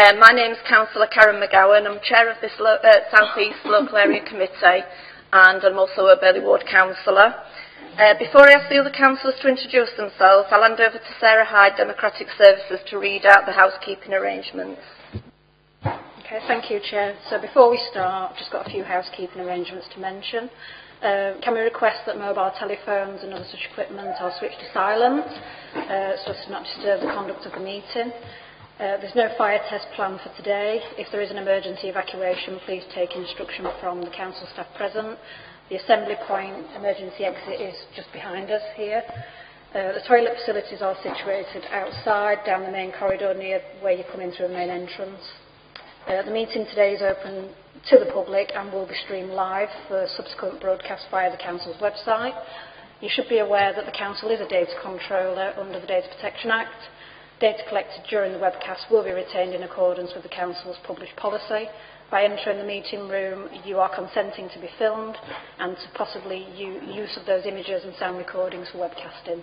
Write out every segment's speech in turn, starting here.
Uh, my name is Councillor Karen McGowan. I'm chair of this lo uh, South East Local Area Committee and I'm also a Burley Ward Councillor. Uh, before I ask the other councillors to introduce themselves, I'll hand over to Sarah Hyde, Democratic Services, to read out the housekeeping arrangements. Okay, thank you, Chair. So before we start, I've just got a few housekeeping arrangements to mention. Uh, can we request that mobile telephones and other such equipment are switched to silent uh, so as to not disturb the conduct of the meeting? Uh, there's no fire test planned for today. If there is an emergency evacuation, please take instruction from the council staff present. The assembly point emergency exit is just behind us here. Uh, the toilet facilities are situated outside, down the main corridor near where you come in through the main entrance. Uh, the meeting today is open to the public and will be streamed live for subsequent broadcast via the Council's website. You should be aware that the Council is a data controller under the Data Protection Act. Data collected during the webcast will be retained in accordance with the Council's published policy. By entering the meeting room, you are consenting to be filmed and to possibly use of those images and sound recordings for webcasting.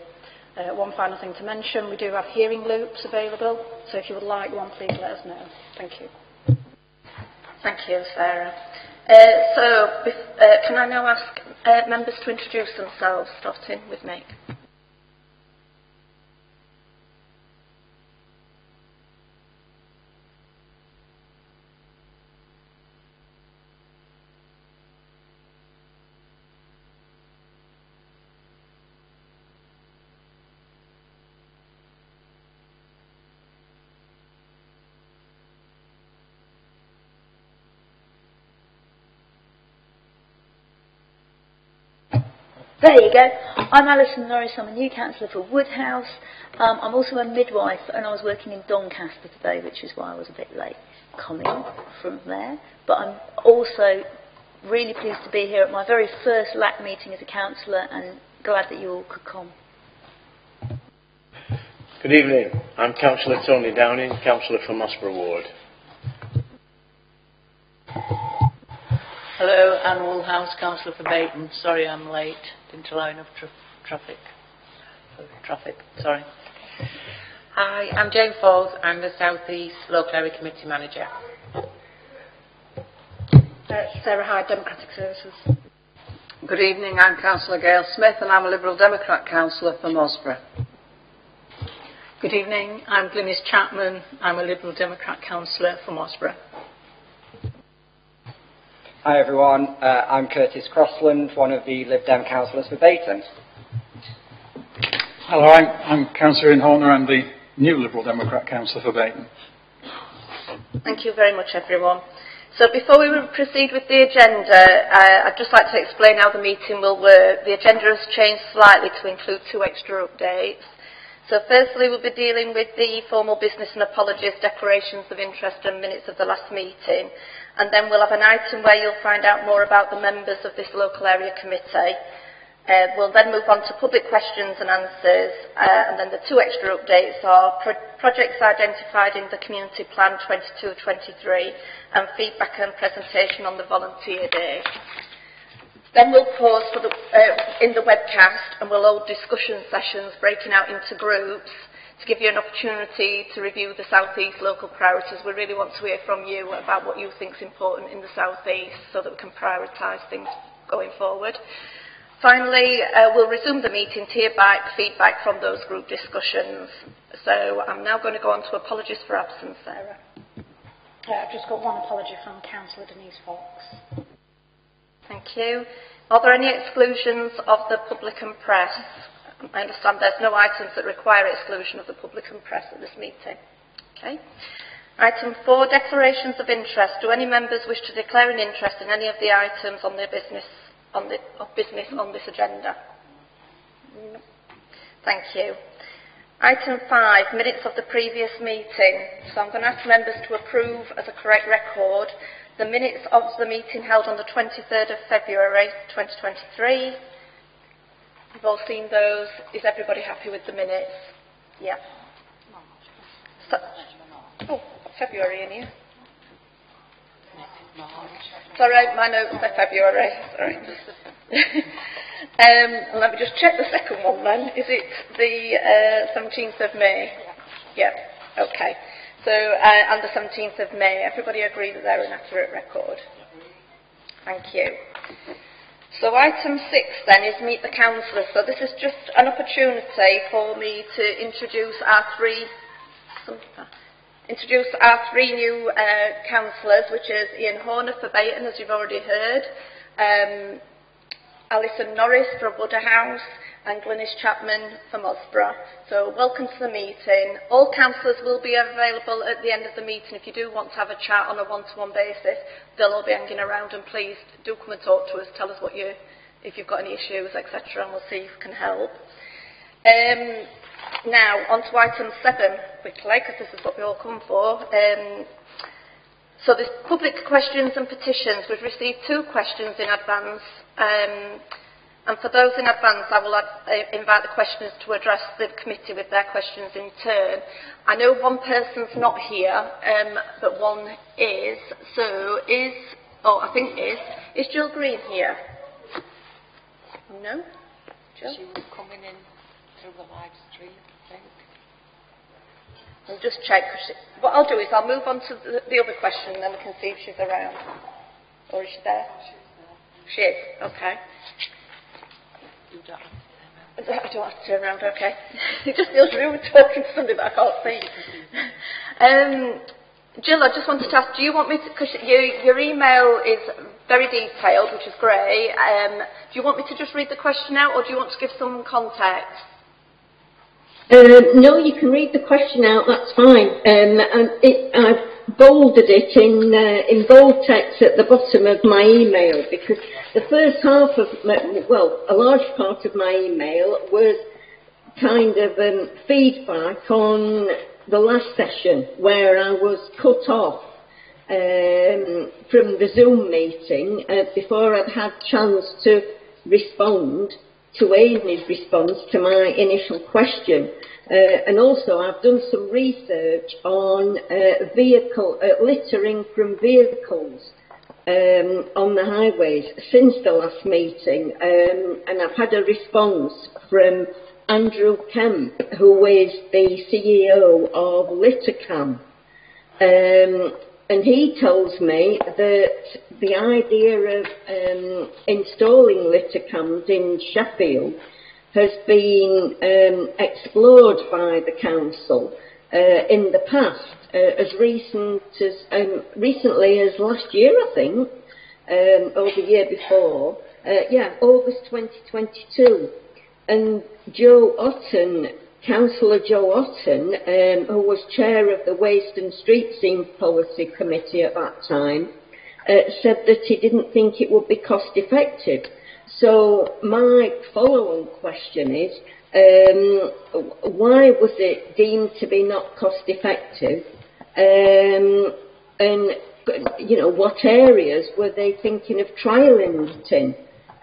Uh, one final thing to mention, we do have hearing loops available, so if you would like one, please let us know. Thank you. Thank you, Sarah. Uh, so, uh, can I now ask uh, members to introduce themselves, starting with me? There you go. I'm Alison Norris. I'm a new councillor for Woodhouse. Um, I'm also a midwife, and I was working in Doncaster today, which is why I was a bit late coming from there. But I'm also really pleased to be here at my very first LAC meeting as a councillor, and glad that you all could come. Good evening. I'm Councillor Tony Downing, Councillor for Mosborough Ward. Hello, Ann Woolhouse, Councillor for Beighton. Sorry I'm late. Didn't allow enough tra traffic. Traffic, sorry. Hi, I'm Jayne Foulds. I'm the South East Local Area Committee Manager. Uh, Sarah Hyde, Democratic Services. Good evening, I'm Councillor Gail Smith and I'm a Liberal Democrat Councillor for Mosborough. Good evening, I'm Glynis Chapman. I'm a Liberal Democrat Councillor for Mosborough. Hi everyone, uh, I'm Kurtis Crossland, one of the Lib Dem councillors for Beighton. Hello, I'm, I'm Councillor Ian Horner, I'm the new Liberal Democrat councillor for Beighton. Thank you very much everyone. So before we proceed with the agenda, uh, I'd just like to explain how the meeting will work. The agenda has changed slightly to include two extra updates. So firstly, we'll be dealing with the formal business and apologies, declarations of interest and minutes of the last meeting And then we'll have an item where you'll find out more about the members of this local area committee. Uh, we'll then move on to public questions and answers, uh, and then the two extra updates are pro projects identified in the Community Plan 22-23 and feedback and presentation on the volunteer day. Then we'll pause for the, uh, in the webcast and we'll hold discussion sessions breaking out into groups to give you an opportunity to review the South East local priorities. We really want to hear from you about what you think is important in the South East so that we can prioritise things going forward. Finally, uh, we'll resume the meeting to hear back feedback from those group discussions. So I'm now going to go on to apologies for absence, Sarah. Yeah, I've just got one apology from Councillor Denise Fox. Thank you. Are there any exclusions of the public and press? I understand there's no items that require exclusion of the public and press at this meeting. Okay. Item 4, declarations of interest. Do any members wish to declare an interest in any of the items on their business on the, of business on this agenda? No. Thank you. Item 5, minutes of the previous meeting. So I'm going to ask members to approve as a correct record the minutes of the meeting held on the 23rd of February 2023 You've all seen those. Is everybody happy with the minutes? Yeah. So, oh, February in here. Sorry, my notes say February. Sorry. um, let me just check the second one then. Is it the uh, 17th of May? Yeah. Okay. So, uh, and the 17th of May. Everybody agree that they're an accurate record? Thank you. So item six then is meet the councillor. So this is just an opportunity for me to introduce our three introduce our three new uh, councillors, which is Ian Horner for Bayton, as you've already heard, um, Alison Norris from Woodhouse, and Glynis Chapman from Osborough. So welcome to the meeting. All councillors will be available at the end of the meeting. If you do want to have a chat on a one-to-one -one basis, they'll all be hanging around and please do come and talk to us. Tell us what you, if you've got any issues, etc. and we'll see if we can help. Um, now, on to item seven quickly, because this is what we all come for. Um, so there's public questions and petitions. We've received two questions in advance. Um, and for those in advance, I will uh, invite the questioners to address the committee with their questions in turn. I know one person's not here, um, but one is. So is, oh, I think is, is Jill Green here? No? Jill? She was coming in through the live stream, I think. I'll just check. She, what I'll do is I'll move on to the, the other question and then we can see if she's around. Or is she there? She is, okay. You don't have I don't have to turn around, okay. it just feels rude talking to somebody that I can't see. um, Jill, I just wanted to ask, do you want me to, because your, your email is very detailed, which is great, um, do you want me to just read the question out or do you want to give some context? Um, no, you can read the question out, that's fine. Um, and it, I've bolded it in, uh, in bold text at the bottom of my email because the first half of, my, well, a large part of my email was kind of um, feedback on the last session where I was cut off um, from the Zoom meeting uh, before I'd had chance to respond to Amey's response to my initial question. Uh, and also I've done some research on uh, vehicle, uh, littering from vehicles um, on the highways since the last meeting. Um, and I've had a response from Andrew Kemp who is the CEO of Littercam. Um, and he tells me that the idea of um, installing litter cams in Sheffield has been um, explored by the council uh, in the past, uh, as recent as um, recently as last year, I think, um, or the year before. Uh, yeah, August 2022, and Joe Otten, Councillor Joe Otten, um, who was chair of the Waste and Street Scene Policy Committee at that time, uh, said that he didn't think it would be cost effective. So my follow-on question is, um, why was it deemed to be not cost effective? Um, and, you know, what areas were they thinking of trialling it in?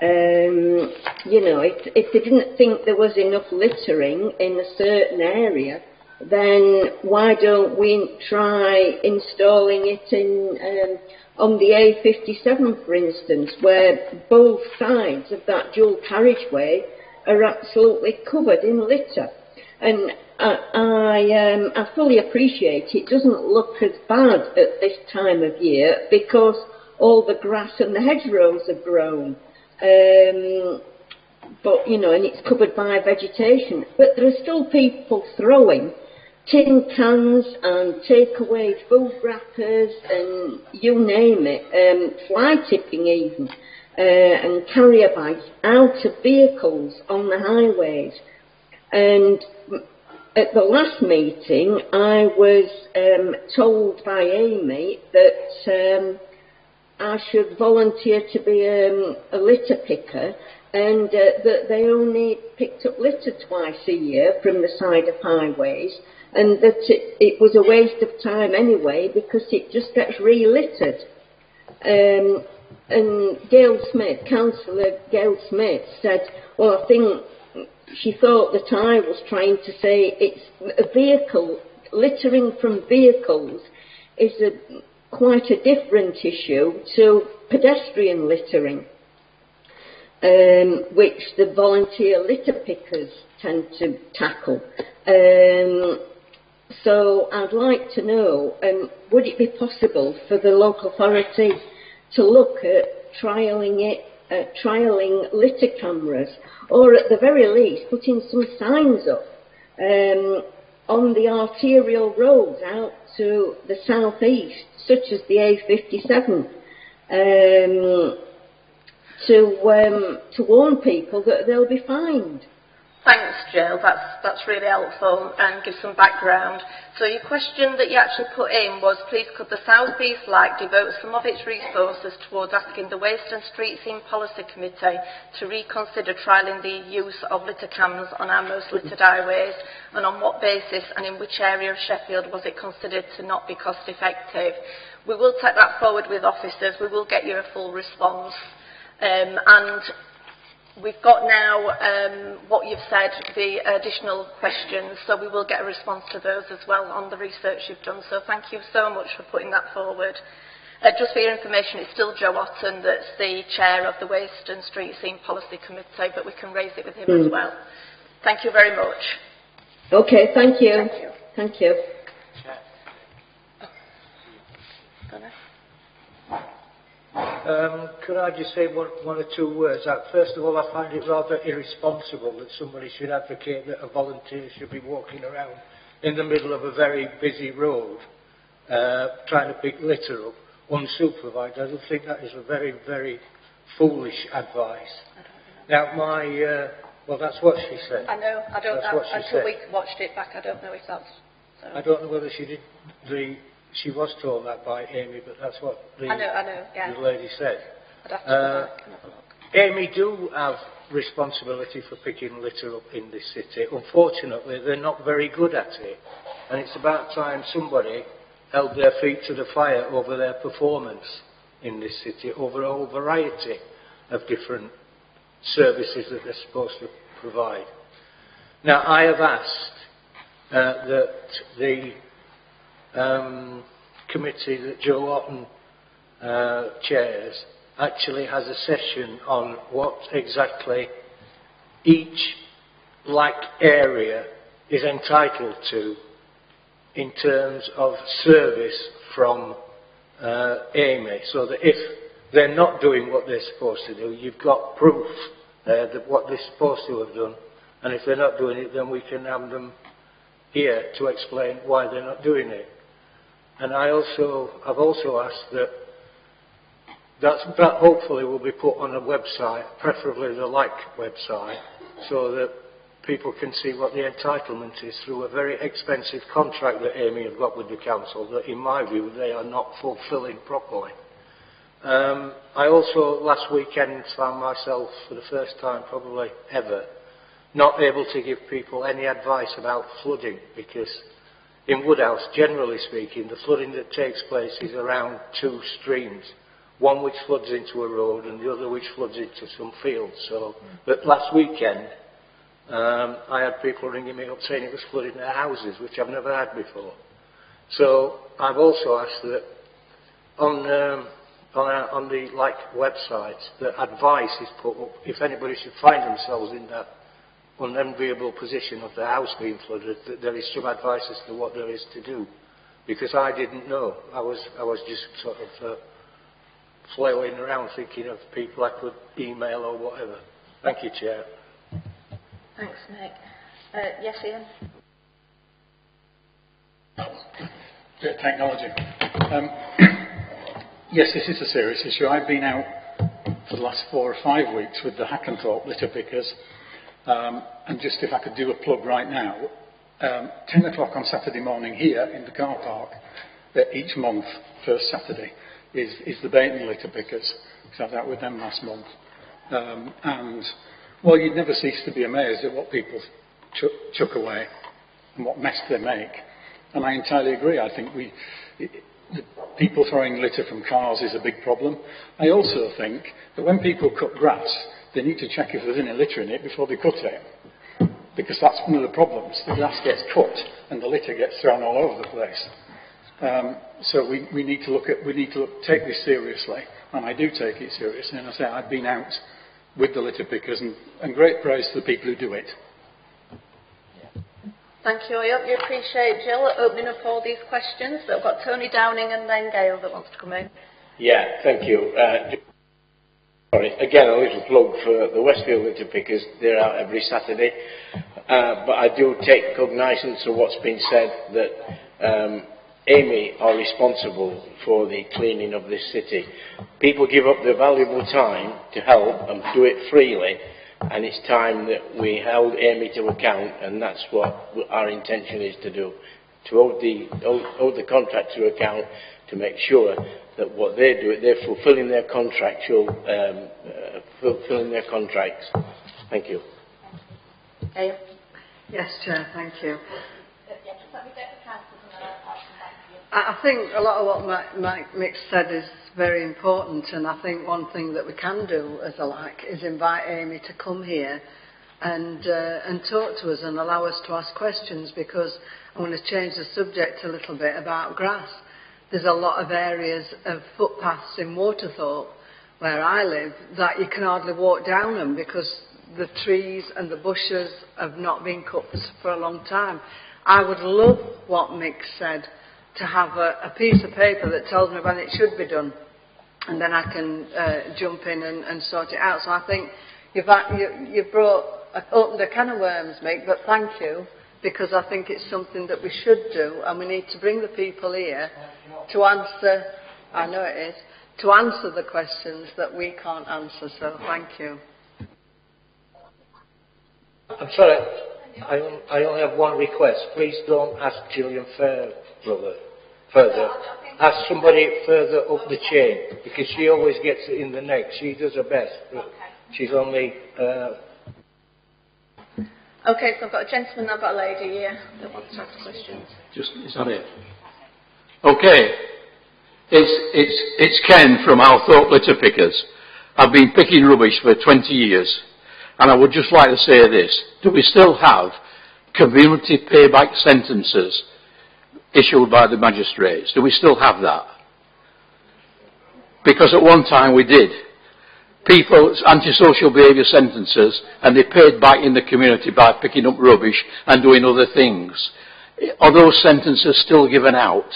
Um, you know, if, if they didn't think there was enough littering in a certain area, then why don't we try installing it in um, on the A57, for instance, where both sides of that dual carriageway are absolutely covered in litter. And I, I, um, I fully appreciate it doesn't look as bad at this time of year because all the grass and the hedgerows have grown. Um, but, you know, and it's covered by vegetation. But there are still people throwing tin cans and takeaway food wrappers and you name it, um, fly tipping even, uh, and carrier bags out of vehicles on the highways. And at the last meeting, I was um, told by Amey that um, I should volunteer to be um, a litter picker and uh, that they only picked up litter twice a year from the side of highways and that it, it was a waste of time anyway because it just gets re-littered. Um, and Gail Smith, Councillor Gail Smith said, well, I think she thought that I was trying to say it's a vehicle, littering from vehicles is a, quite a different issue to pedestrian littering, um, which the volunteer litter pickers tend to tackle. Um, So I'd like to know, um, would it be possible for the local authority to look at trialling it, uh, trialling litter cameras, or at the very least putting some signs up um, on the arterial roads out to the southeast, such as the A57, um, to um, to warn people that they'll be fined. Thanks, Jill. That's, that's really helpful and gives some background. So your question that you actually put in was, please could the South East Light devote some of its resources towards asking the Waste and Street Scene Policy Committee to reconsider trialling the use of litter cams on our most littered highways and on what basis and in which area of Sheffield was it considered to not be cost effective? We will take that forward with officers. We will get you a full response. Um, and We've got now um, what you've said, the additional questions, so we will get a response to those as well on the research you've done. So thank you so much for putting that forward. Uh, just for your information, it's still Joe Otten that's the chair of the Waste and Street Scene Policy Committee, but we can raise it with him mm. as well. Thank you very much. Okay, thank you. Thank you. Thank you. Um, could I just say one, one or two words? Uh, first of all, I find it rather irresponsible that somebody should advocate that a volunteer should be walking around in the middle of a very busy road uh, trying to pick litter up unsupervised. I don't think that is a very, very foolish advice. Now, my, uh, well, that's what she said. I know. I don't. That's I, until said. we watched it back, I don't know if that's. So. I don't know whether she did the she was told that by Amey, but that's what the, I know, I know, yeah. the lady said. I'd have to uh, go back and have a look. Amey do have responsibility for picking litter up in this city. Unfortunately, they're not very good at it. And it's about time somebody held their feet to the fire over their performance in this city, over a whole variety of different services that they're supposed to provide. Now, I have asked uh, that the um, committee that Joe Otten uh, chairs actually has a session on what exactly each LAC area is entitled to in terms of service from uh, Amey, so that if they're not doing what they're supposed to do, you've got proof uh, that what they're supposed to have done, and if they're not doing it, then we can have them here to explain why they're not doing it. And I also, I've also asked that that, hopefully will be put on a website, preferably the LAC website, so that people can see what the entitlement is through a very expensive contract that Amey have got with the council that in my view they are not fulfilling properly. Um, I also last weekend found myself for the first time probably ever not able to give people any advice about flooding because in Woodhouse, generally speaking, the flooding that takes place is around two streams. One which floods into a road and the other which floods into some fields. So, but last weekend, um, I had people ringing me up saying it was flooding their houses, which I've never had before. So I've also asked that on, um, on, our, on the LAC websites that advice is put up if anybody should find themselves in that unenviable position of the house being flooded, that there is some advice as to what there is to do. Because I didn't know. I was, I was just sort of uh, flailing around thinking of people I could email or whatever. Thank you, Chair. Thanks, Mick. Uh, yes, Ian? Great technology. Um, yes, this is a serious issue. I've been out for the last four or five weeks with the Hackenthorpe litter pickers um, and just if I could do a plug right now, um, 10 o'clock on Saturday morning here in the car park, that each month, first Saturday, is, is the Beighton litter pickers. I was out with them last month. Um, and, well, you'd never cease to be amazed at what people chuck, chuck away and what mess they make. And I entirely agree. I think we, it, people throwing litter from cars is a big problem. I also think that when people cut grass, they need to check if there's any litter in it before they cut it. Because that's one of the problems. The grass gets cut and the litter gets thrown all over the place. Um, so we, we need to look at, we need to look, take this seriously, and I do take it seriously. And I say I've been out with the litter pickers, and, and great praise to the people who do it. Thank you. I hope you appreciate Jill opening up all these questions. So I've got Tony Downing and then Gail that wants to come in. Yeah, thank you. Uh, sorry, again, a little plug for the Westfield Litter Pickers. They're out every Saturday. Uh, but I do take cognizance of what's been said that um, Amey are responsible for the cleaning of this city. People give up their valuable time to help and do it freely, and it's time that we held Amey to account, and that's what our intention is to do. To hold the, hold, hold the contract to account to make sure that what they do, they're fulfilling their contractual, um, uh, fulfilling their contracts. Thank you. Gail? Yes, Chair, thank you. I think a lot of what Mike Mick said is very important, and I think one thing that we can do as a LAC is invite Amey to come here and uh, and talk to us and allow us to ask questions because I want to change the subject a little bit about grass. There's a lot of areas of footpaths in Waterthorpe where I live that you can hardly walk down them because the trees and the bushes have not been cut for a long time. I would love what Mick said to have a, a piece of paper that tells me when it should be done. And then I can uh, jump in and, and sort it out. So I think you've, you, you've brought, uh, opened a can of worms, Mick, but thank you, because I think it's something that we should do, and we need to bring the people here to answer, I know it is, to answer the questions that we can't answer. So thank you. I'm sorry, I, I only have one request. Please don't ask Gillian Fair, brother further. Ask somebody further up the chain because she always gets it in the neck. She does her best. But she's only. Uh... Okay, so I've got a gentleman, I've got a lady here that wants to ask questions. Just is that it? Okay. It's it's it's Ken from Althorpe Litter Pickers. I've been picking rubbish for 20 years, and I would just like to say this: Do we still have community payback sentences issued by the magistrates. Do we still have that? Because at one time we did. People's antisocial behaviour sentences and they paid back in the community by picking up rubbish and doing other things. Are those sentences still given out?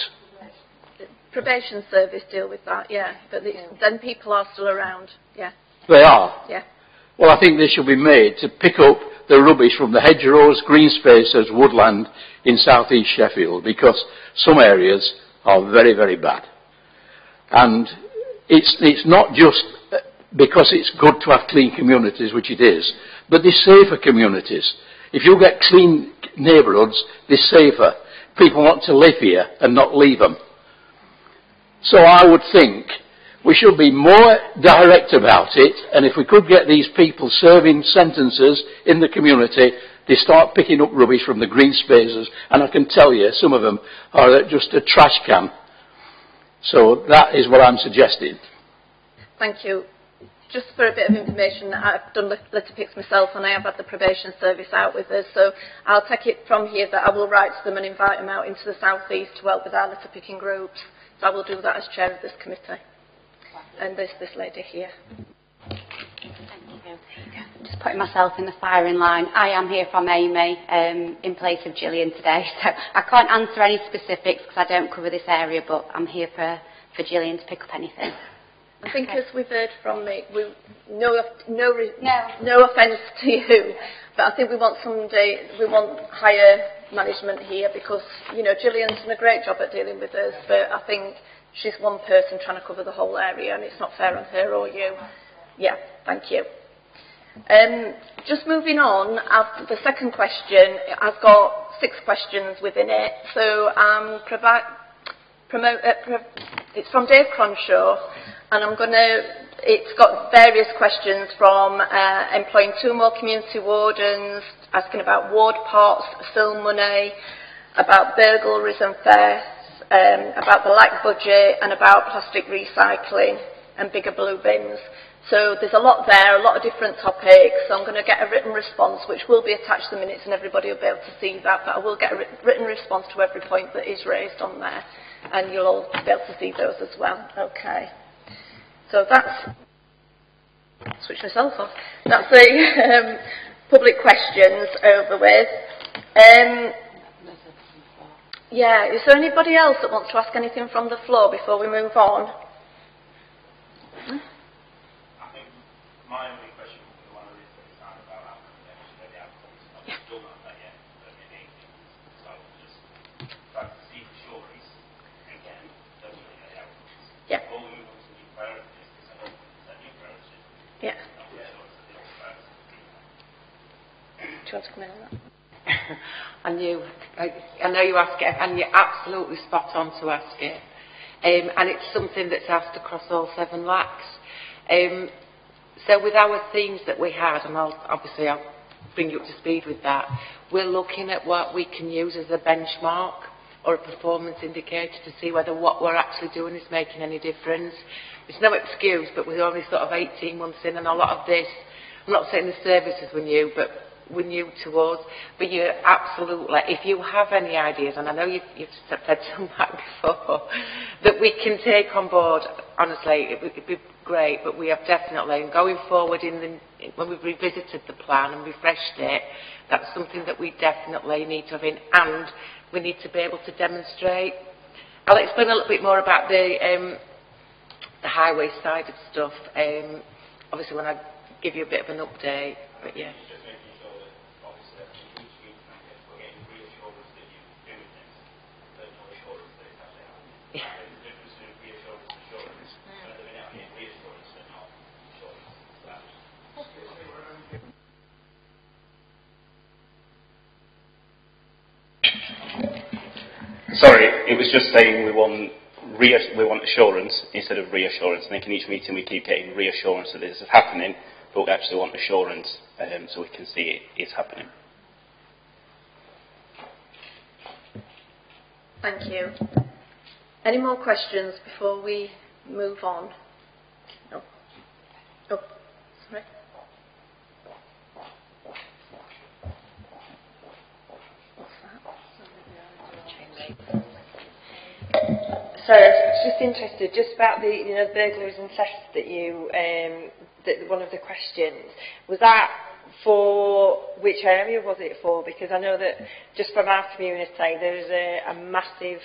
Probation service deal with that, yeah. But the, then people are still around, yeah. They are? Yeah. Well, I think they should be made to pick up the rubbish from the hedgerows, green spaces, woodland in south east Sheffield because some areas are very, very bad. And it's, it's not just because it's good to have clean communities, which it is, but they're safer communities. If you get clean neighbourhoods, they're safer. People want to live here and not leave them. So I would think we should be more direct about it, and if we could get these people serving sentences in the community, they start picking up rubbish from the green spaces, and I can tell you, some of them are just a trash can. So that is what I'm suggesting. Thank you. Just for a bit of information, I've done litter picks myself and I have had the probation service out with us, so I'll take it from here that I will write to them and invite them out into the southeast to help with our litter picking groups. So I will do that as chair of this committee and there's this lady here. Thank you. Just putting myself in the firing line. I am here from Amey um, in place of Gillian today, so I can't answer any specifics because I don't cover this area, but I'm here for, for Gillian to pick up anything. I think okay. as we've heard from me, we, no, no, no. no offence to you, but I think we want someday, we want higher management here because, you know, Gillian's done a great job at dealing with us, but I think she's one person trying to cover the whole area and it's not fair on her or you. Yeah, thank you. Um, just moving on, I've, the second question, I've got six questions within it. So um, promote, uh, it's from Dave Cronshaw, and I'm going to it's got various questions from uh, employing two more community wardens, asking about ward pots, film money, about burglaries and thefts, um, about the lack budget and about plastic recycling and bigger blue bins. So there's a lot there, a lot of different topics. So I'm going to get a written response, which will be attached to the minutes and everybody will be able to see that, but I will get a written response to every point that is raised on there and you'll all be able to see those as well. Okay. So that's, switch myself off, that's the um, public questions over with. Um, yeah, is there anybody else that wants to ask anything from the floor before we move on? You want to on that? I I, know you ask it, and you're absolutely spot on to ask it. Um, and it's something that's asked across all seven LACs. Um, so with our themes that we had, and I'll, obviously I'll bring you up to speed with that, we're looking at what we can use as a benchmark or a performance indicator to see whether what we're actually doing is making any difference. It's no excuse, but we're only sort of 18 months in, and a lot of this, I'm not saying the services were new, but were new to us. But you absolutely, if you have any ideas, and I know you've, you've said some back before, that we can take on board, honestly, it would it'd be great, but we have definitely, and going forward in the, when we've revisited the plan and refreshed it, that's something that we definitely need to have in, and we need to be able to demonstrate. I'll explain a little bit more about the, um, the highway side of stuff, um, obviously when I give you a bit of an update, but yeah. Just making sure that, obviously, that each week we're getting reassurance that you're doing this. There's no assurance that it's actually happening. Yeah. There's a difference between reassurance and assurance. And at the minute, I'm getting reassurance and not assurance. So that's Sorry, it was just saying we want reass- we want assurance instead of reassurance. I think in each meeting we keep getting reassurance that this is happening, but we actually want assurance um, so we can see it is happening. Thank you. Any more questions before we move on? No. Oh, sorry. What's that? Sorry, I was just interested, just about the, you know, burglaries and thefts that you, um, that one of the questions, was that for, which area was it for? Because I know that just from our community, there's a, a massive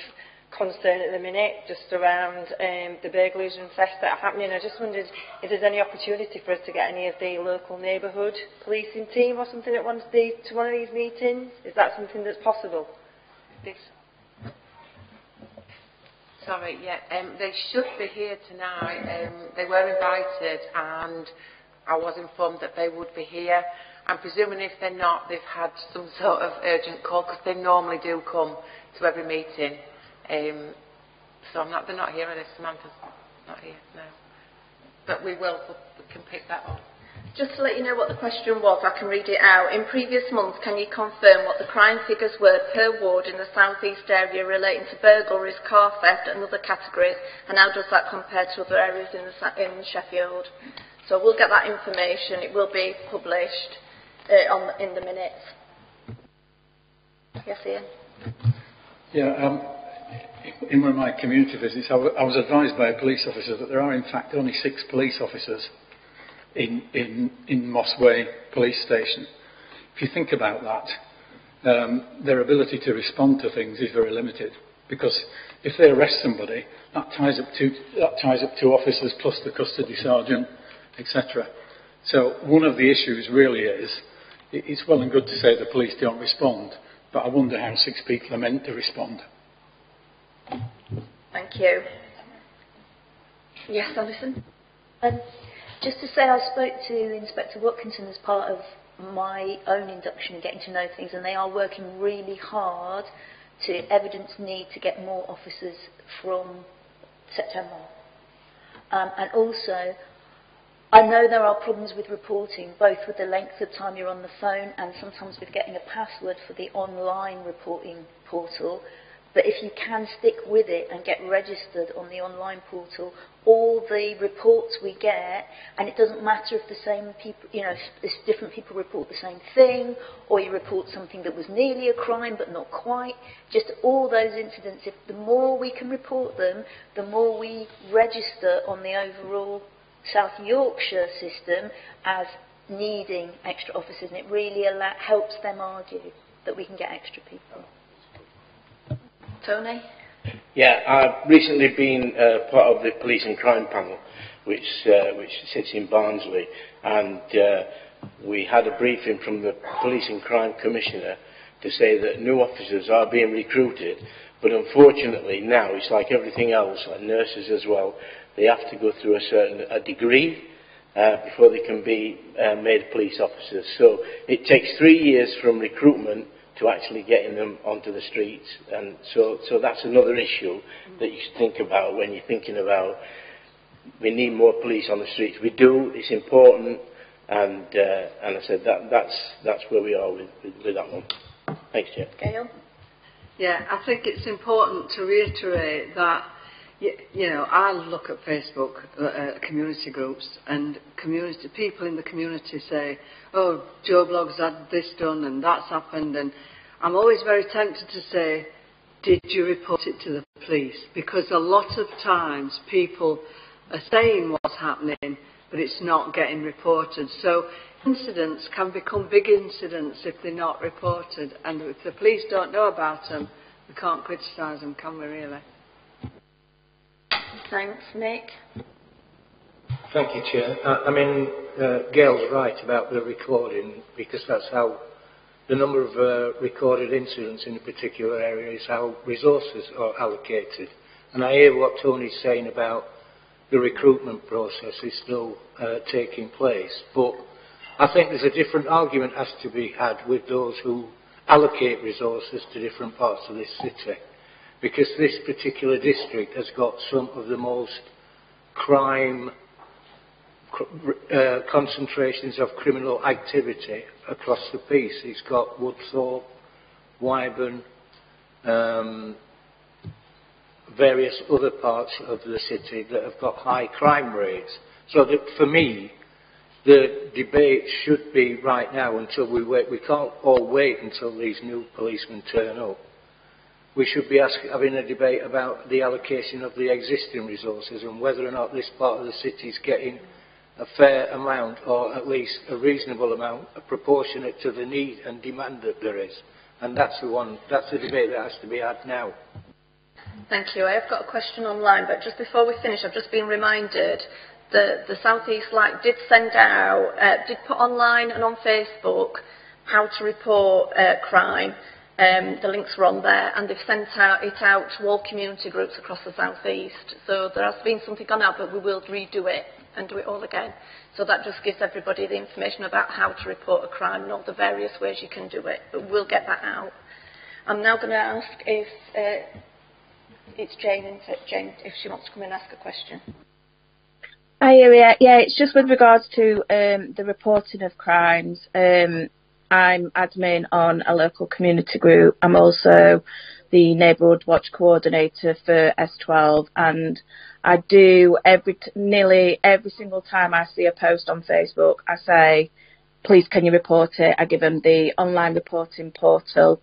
concern at the minute just around um, the burglaries and thefts that are happening. I just wondered if there's any opportunity for us to get any of the local neighbourhood policing team or something at one of the, to one of these meetings. Is that something that's possible? Sorry, yeah, um, they should be here tonight. Um, they were invited and I was informed that they would be here. I'm presuming if they're not, they've had some sort of urgent call because they normally do come to every meeting. Um, so I'm not, they're not here, are they? Samantha's not here, no. But we will, we can pick that up. Just to let you know what the question was, I can read it out. In previous months, can you confirm what the crime figures were per ward in the southeast area relating to burglaries, car theft and other categories, and how does that compare to other areas in, the, in Sheffield? So we'll get that information. It will be published uh, on, in the minutes. Yes, Ian? Yeah, um, in one of my community visits, I, was advised by a police officer that there are in fact only six police officers in, in, in Moss Way police station. If you think about that, um, their ability to respond to things is very limited because if they arrest somebody, that ties up two, that ties up two officers plus the custody sergeant, etc. So one of the issues really is it's well and good to say the police don't respond, but I wonder how six people are meant to respond. Thank you. Yes, Alison? Um, just to say, I spoke to Inspector Watkinson as part of my own induction and getting to know things, and they are working really hard to evidence need to get more officers from September. Um, and also, I know there are problems with reporting, both with the length of time you're on the phone and sometimes with getting a password for the online reporting portal. But if you can stick with it and get registered on the online portal, all the reports we get, and it doesn't matter if the same people, you know, if different people report the same thing, or you report something that was nearly a crime but not quite, just all those incidents, if the more we can report them, the more we register on the overall South Yorkshire system as needing extra officers, and it really helps them argue that we can get extra people. Tony? Yeah, I've recently been uh, part of the police and crime panel, which uh, which sits in Barnsley, and uh, we had a briefing from the police and crime commissioner to say that new officers are being recruited, but unfortunately now it's like everything else, like nurses as well, they have to go through a certain a degree uh, before they can be uh, made police officers. So it takes three years from recruitment to actually getting them onto the streets. And so, so that's another issue that you should think about when you're thinking about we need more police on the streets. We do, it's important, and, uh, and I said that, that's, that's where we are with, with, with that one. Thanks, Chair. Gail? Yeah, I think it's important to reiterate that you, know, I look at Facebook uh, uh, community groups and community people in the community say, "Oh, Joe Bloggs had this done and that's happened," and I'm always very tempted to say, "Did you report it to the police?" Because a lot of times people are saying what's happening, but it's not getting reported. So incidents can become big incidents if they're not reported, and if the police don't know about them, we can't criticise them, can we really? Thanks, Mick. Thank you, Chair. I, I mean, uh, Gail's right about the recording because that's how the number of uh, recorded incidents in a particular area is how resources are allocated. And I hear what Tony's saying about the recruitment process is still uh, taking place. But I think there's a different argument has to be had with those who allocate resources to different parts of this city because this particular district has got some of the most crime uh, concentrations of criminal activity across the piece. It's got Woodthorpe, Wybourn, um, various other parts of the city that have got high crime rates. So that for me, the debate should be right now until we wait. We can't all wait until these new policemen turn up we should be ask, having a debate about the allocation of the existing resources and whether or not this part of the city is getting a fair amount or at least a reasonable amount proportionate to the need and demand that there is. And that's the one, that's the debate that has to be had now. Thank you. I have got a question online, but just before we finish, I've just been reminded that the South East Light did send out, uh, did put online and on Facebook how to report uh, crime. Um, the links are on there, and they've sent out, it out to all community groups across the South East. So there has been something gone out, but we will redo it and do it all again. So that just gives everybody the information about how to report a crime and all the various ways you can do it. But we'll get that out. I'm now going to ask if uh, it's Jane, Jane, if she wants to come and ask a question. Hi, yeah, yeah, it's just with regards to um, the reporting of crimes. Um, I'm admin on a local community group. I'm also the neighbourhood watch coordinator for S12 and I do every nearly every single time I see a post on Facebook I say please can you report it I give them the online reporting portal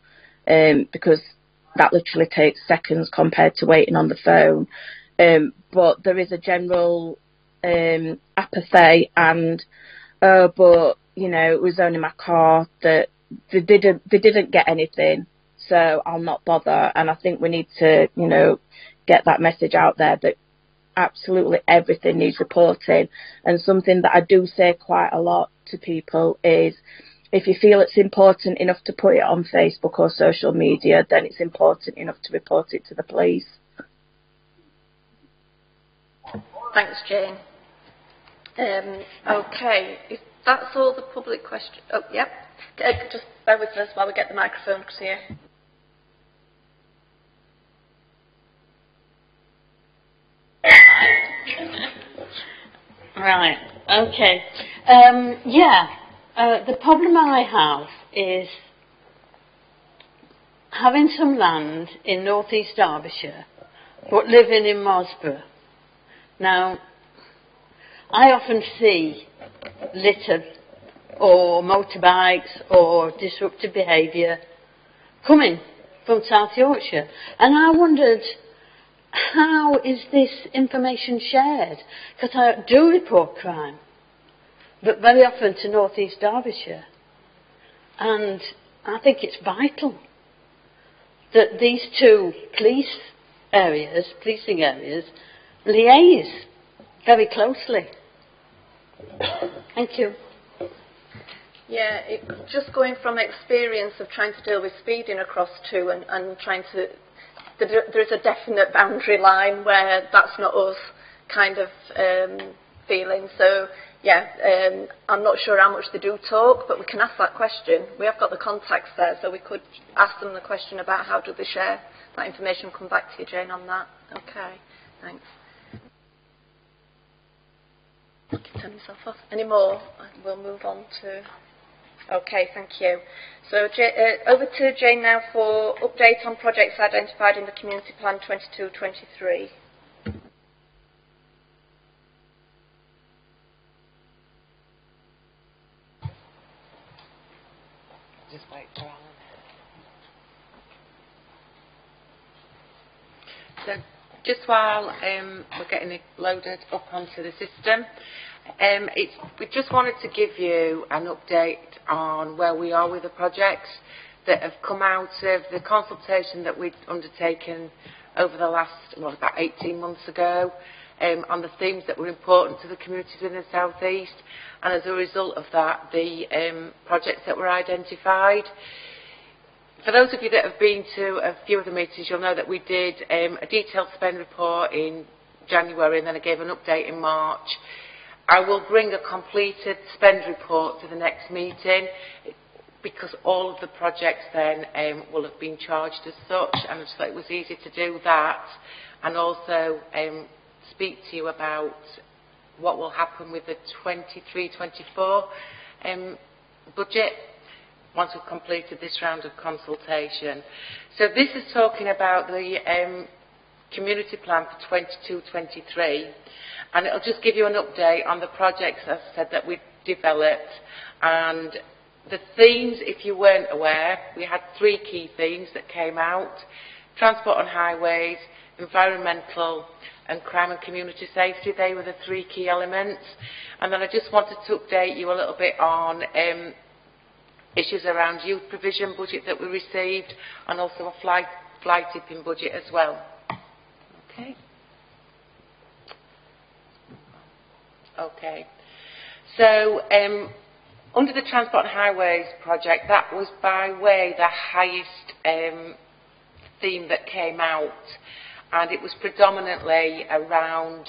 um, because that literally takes seconds compared to waiting on the phone um, but there is a general um, apathy and oh but you know, it was only my car that they didn't they didn't get anything, so I'll not bother. And I think we need to, you know, get that message out there that absolutely everything needs reporting. And something that I do say quite a lot to people is if you feel it's important enough to put it on Facebook or social media, then it's important enough to report it to the police. Thanks, Jane. Um, okay, if that's all the public questions. Oh, yep. Uh, just bear with us while we get the microphone here. Right. Okay. Um, yeah. Uh, the problem I have is having some land in northeast Derbyshire, but living in Mosborough. Now, I often see litter or motorbikes or disruptive behaviour coming from South Yorkshire. And I wondered, how is this information shared? Because I do report crime, but very often to North East Derbyshire. And I think it's vital that these two police areas, policing areas, liaise very closely. Thank you. Yeah, it, just going from experience of trying to deal with speeding across two and, and trying to, there's a definite boundary line where that's not us kind of um, feeling. So, yeah, um, I'm not sure how much they do talk, but we can ask that question. We have got the contacts there, so we could ask them the question about how do they share that information. Come back to you, Jayne, on that. Okay, thanks. Turn yourself off. Any more? We'll move on to. Okay, thank you. So uh, over to Jayne now for update on projects identified in the Community Plan 22-23. Just Just while um, we're getting it loaded up onto the system, um, it's, we just wanted to give you an update on where we are with the projects that have come out of the consultation that we've undertaken over the last, what, about 18 months ago um, on the themes that were important to the communities in the South East and as a result of that the um, projects that were identified. For those of you that have been to a few of the meetings, you'll know that we did um, a detailed spend report in January and then I gave an update in March. I will bring a completed spend report to the next meeting because all of the projects then um, will have been charged as such and so it was easy to do that and also um, speak to you about what will happen with the 23-24 um, budget once we've completed this round of consultation. So this is talking about the um, community plan for 22-23 and it'll just give you an update on the projects, as I said, that we've developed and the themes, if you weren't aware, we had three key themes that came out. Transport on highways, environmental and crime and community safety. They were the three key elements. And then I just wanted to update you a little bit on um, issues around youth provision budget that we received and also a fly, fly tipping budget as well. Okay. Okay. So, um, under the Transport Highways project, that was by way the highest um, theme that came out, and it was predominantly around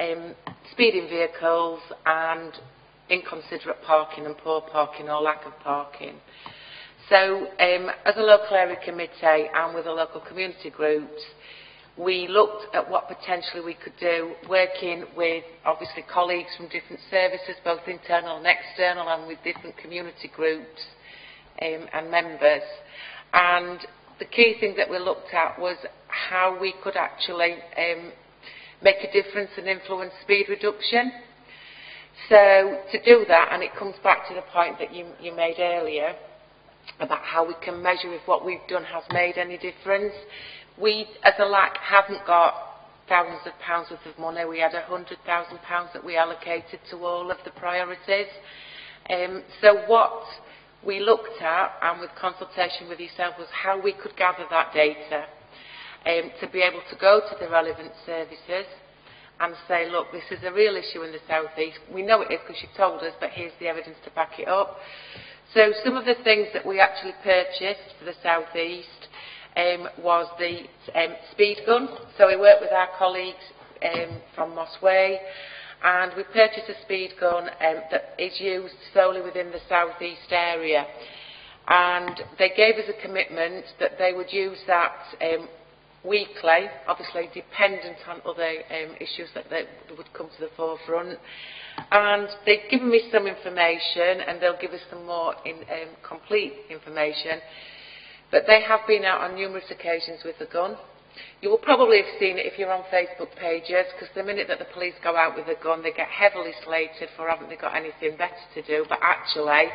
um, speeding vehicles and inconsiderate parking and poor parking or lack of parking. So um, as a local area committee and with the local community groups, we looked at what potentially we could do, working with obviously colleagues from different services, both internal and external, and with different community groups um, and members. And the key thing that we looked at was how we could actually um, make a difference and influence speed reduction. So to do that, and it comes back to the point that you, you made earlier about how we can measure if what we've done has made any difference. We, as a LAC, haven't got thousands of pounds worth of money. We had £100,000 that we allocated to all of the priorities. Um, so what we looked at, and with consultation with yourself, was how we could gather that data um, to be able to go to the relevant services and say, look, this is a real issue in the South East. We know it is because you've told us, but here's the evidence to back it up. So some of the things that we actually purchased for the South East um, was the um, speed gun. So we worked with our colleagues um, from Moss Way and we purchased a speed gun um, that is used solely within the South East area. And they gave us a commitment that they would use that um, weekly, obviously dependent on other um, issues that, that would come to the forefront. And they've given me some information and they'll give us some more in, um, complete information. But they have been out on numerous occasions with the gun. You will probably have seen it if you're on Facebook pages, because the minute that the police go out with a gun, they get heavily slated for haven't they got anything better to do. But actually,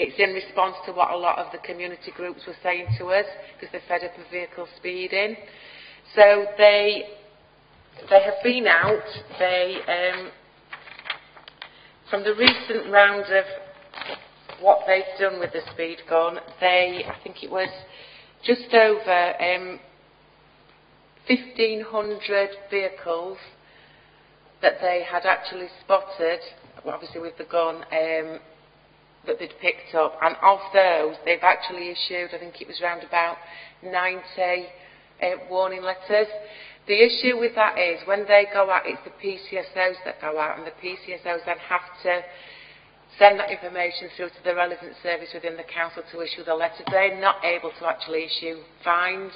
it's in response to what a lot of the community groups were saying to us, because they're fed up of vehicle speeding. So they they have been out. They um, from the recent round of what they've done with the speed gun, they I think it was just over um, 1,500 vehicles that they had actually spotted, obviously with the gun, um, that they'd picked up. And of those, they've actually issued, I think it was around about 90 uh, warning letters. The issue with that is when they go out, it's the PCSOs that go out, and the PCSOs then have to send that information through to the relevant service within the council to issue the letter. They're not able to actually issue fines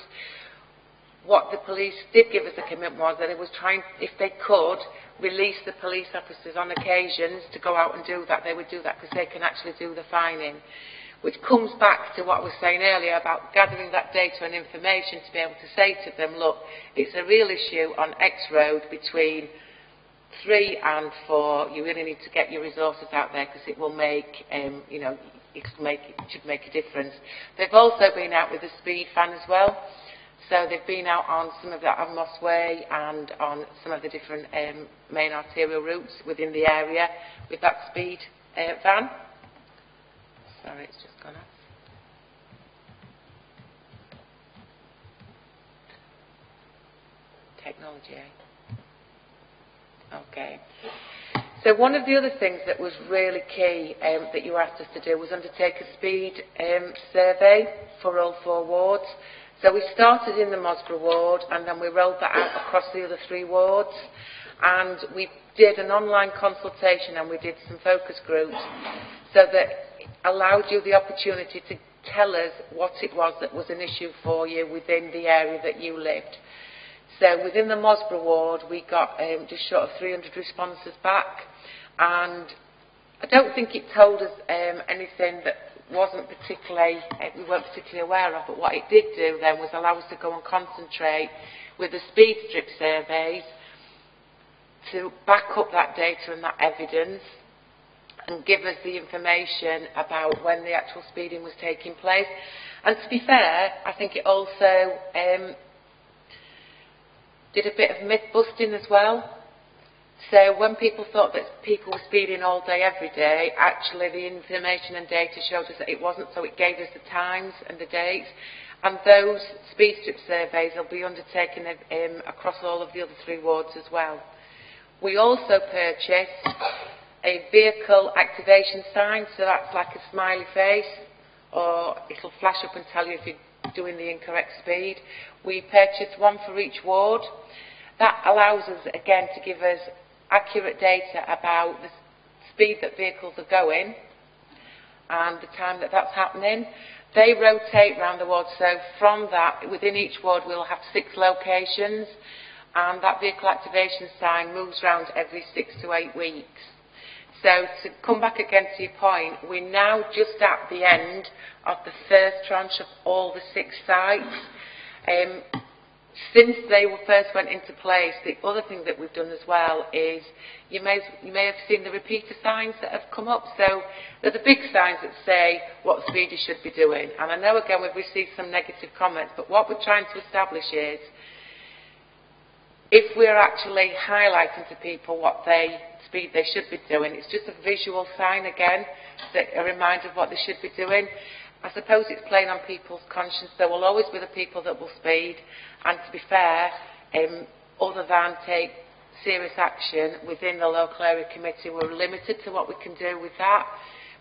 what the police did give us a commitment was that they was trying, if they could, release the police officers on occasions to go out and do that, they would do that because they can actually do the fining. Which comes back to what I was saying earlier about gathering that data and information to be able to say to them, look, it's a real issue on X road between three and four. You really need to get your resources out there because it will make, um, you know, it, make, it should make a difference. They've also been out with the speed fan as well. So they've been out on some of the Moss Way and on some of the different um, main arterial routes within the area with that speed uh, van. Sorry, it's just gone off. Technology, eh? Okay. So one of the other things that was really key um, that you asked us to do was undertake a speed um, survey for all four wards. So we started in the Mosborough ward and then we rolled that out across the other three wards and we did an online consultation and we did some focus groups so that allowed you the opportunity to tell us what it was that was an issue for you within the area that you lived. So within the Mosborough ward, we got um, just short of 300 responses back, and I don't think it told us um, anything that wasn't particularly, eh, we weren't particularly aware of, but what it did do then was allow us to go and concentrate with the speed strip surveys to back up that data and that evidence and give us the information about when the actual speeding was taking place. And to be fair, I think it also um, did a bit of myth busting as well So when people thought that people were speeding all day, every day, actually the information and data showed us that it wasn't, so it gave us the times and the dates. And those speed strip surveys will be undertaken um, across all of the other three wards as well. We also purchased a vehicle activation sign, so that's like a smiley face, or it'll flash up and tell you if you're doing the incorrect speed. We purchased one for each ward. That allows us, again, to give us accurate data about the speed that vehicles are going and the time that that's happening. They rotate around the ward, so from that, within each ward, we'll have six locations, and that vehicle activation sign moves round every six to eight weeks. So to come back again to your point, we're now just at the end of the first tranche of all the six sites. Um, since they first went into place, the other thing that we've done as well is you may, you may have seen the repeater signs that have come up. So they're the big signs that say what speed you should be doing. And I know again we've received some negative comments, but what we're trying to establish is if we're actually highlighting to people what they speed they should be doing, it's just a visual sign again, a reminder of what they should be doing. I suppose it's playing on people's conscience. There will always be the people that will speed, and to be fair, um, other than take serious action within the local area committee, we're limited to what we can do with that.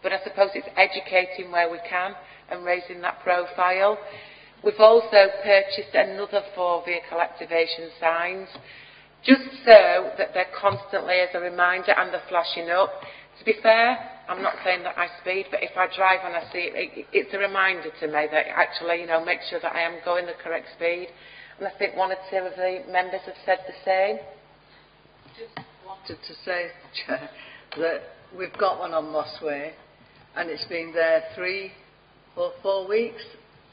But I suppose it's educating where we can and raising that profile. We've also purchased another four vehicle activation signs, just so that they're constantly as a reminder and they're flashing up. To be fair, I'm not saying that I speed, but if I drive and I see it, it, it's a reminder to me that actually, you know, make sure that I am going the correct speed. And I think one or two of the members have said the same. Just wanted to say, Chair, that we've got one on Moss Way, and it's been there three or four weeks,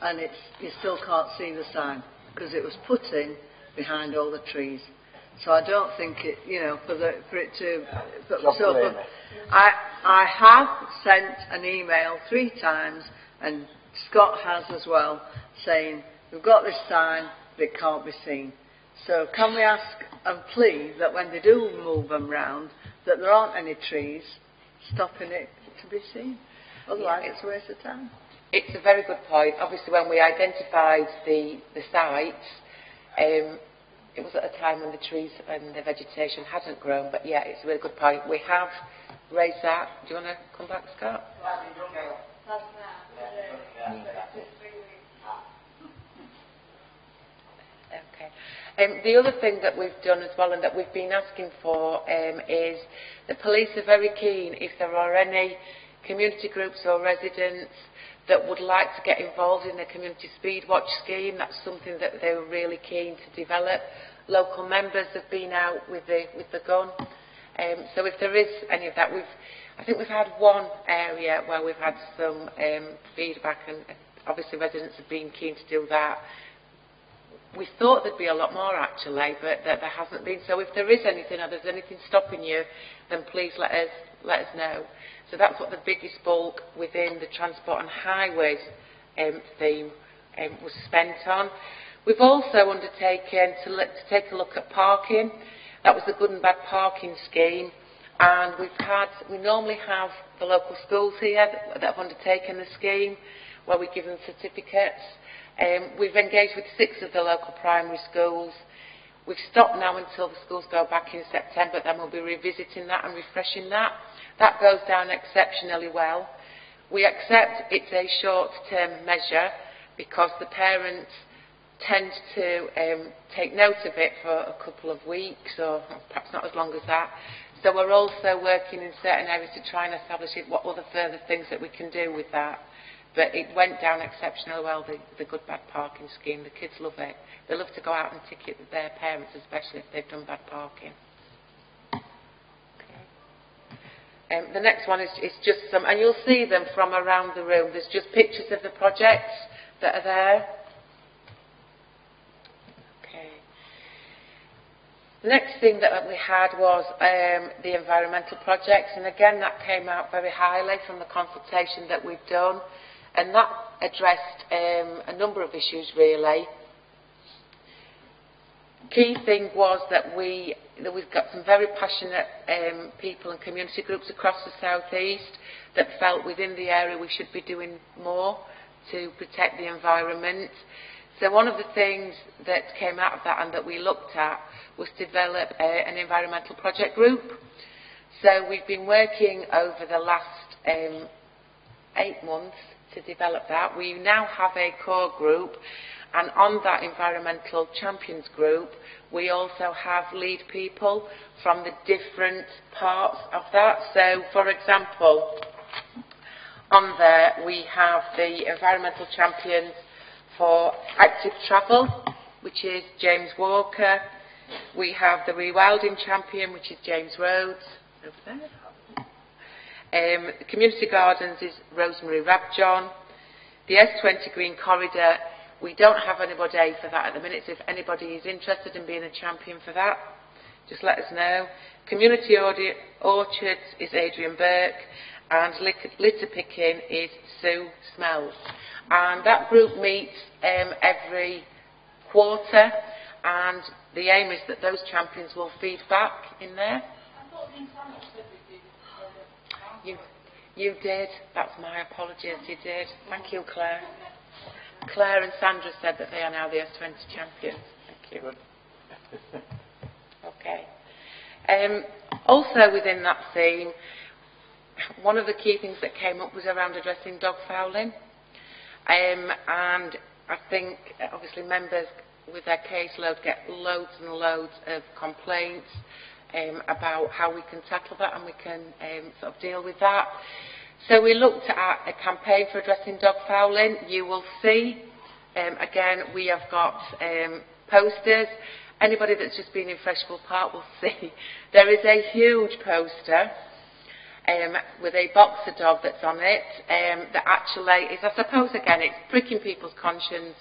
and it's, you still can't see the sign because it was put in behind all the trees. So I don't think it, you know, for, the, for it to. For, so for, I, I have sent an email three times, and Scott has as well, saying we've got this sign, but it can't be seen. So can we ask and plead that when they do move them round, that there aren't any trees stopping it to be seen? Otherwise, Yeah. it's a waste of time. it's a very good point. Obviously, when we identified the, the sites, um, it was at a time when the trees and the vegetation hadn't grown, but yeah, it's a really good point. We have raised that. Do you want to come back, Scott? Okay. Um, the other thing that we've done as well and that we've been asking for um, is the police are very keen if there are any community groups or residents that would like to get involved in the community speed watch scheme. That's something that they were really keen to develop. Local members have been out with the, with the gun. Um, so if there is any of that, we've, I think we've had one area where we've had some um, feedback and obviously residents have been keen to do that. We thought there'd be a lot more actually, but that there hasn't been. So if there is anything or there's anything stopping you, then please let us, let us know. So that's what the biggest bulk within the Transport and Highways um, theme um, was spent on. We've also undertaken to, look, to take a look at parking. That was the good and bad parking scheme. And we've had, we normally have the local schools here that, that have undertaken the scheme where we give them certificates. Um, we've engaged with six of the local primary schools We've stopped now until the schools go back in September, then we'll be revisiting that and refreshing that. That goes down exceptionally well. We accept it's a short-term measure because the parents tend to um, take note of it for a couple of weeks or perhaps not as long as that. So we're also working in certain areas to try and establish what other further things that we can do with that. But it went down exceptionally well, the, the good bad parking scheme. The kids love it. They love to go out and ticket their parents, especially if they've done bad parking. Um, the next one is, is just some, and you'll see them from around the room. There's just pictures of the projects that are there. Okay. The next thing that we had was um, the environmental projects, and again that came out very highly from the consultation that we've done, and that addressed um, a number of issues really The key thing was that we that we've got some very passionate um, people and community groups across the southeast that felt within the area we should be doing more to protect the environment. So one of the things that came out of that and that we looked at was to develop a, an environmental project group. So we've been working over the last um, eight months to develop that. We now have a core group and on that environmental champions group, we also have lead people from the different parts of that. So, for example, on there we have the environmental champions for active travel, which is James Walker. We have the rewilding champion, which is James Rhodes. Um, the community gardens is Rosemary Rabjohn. The S20 Green Corridor we don't have anybody for that at the minute, so if anybody is interested in being a champion for that, just let us know. Community Orchards is Adrian Burke, and litter picking is Sue Smells. And that group meets um, every quarter, and the aim is that those champions will feed back in there. You did. That's my apologies. You did. Thank you, Claire. Claire and Sandra said that they are now the S20 champions. Thank you. okay. Um, also within that theme, one of the key things that came up was around addressing dog fouling. Um, and I think, uh, obviously, members with their caseload get loads and loads of complaints. Um, about how we can tackle that and we can um, sort of deal with that. So we looked at a campaign for addressing dog fouling. You will see, um, again, we have got um, posters. Anybody that's just been in Frecheville Park will see there is a huge poster um, with a boxer dog that's on it um, that actually is, I suppose, again, it's pricking people's conscience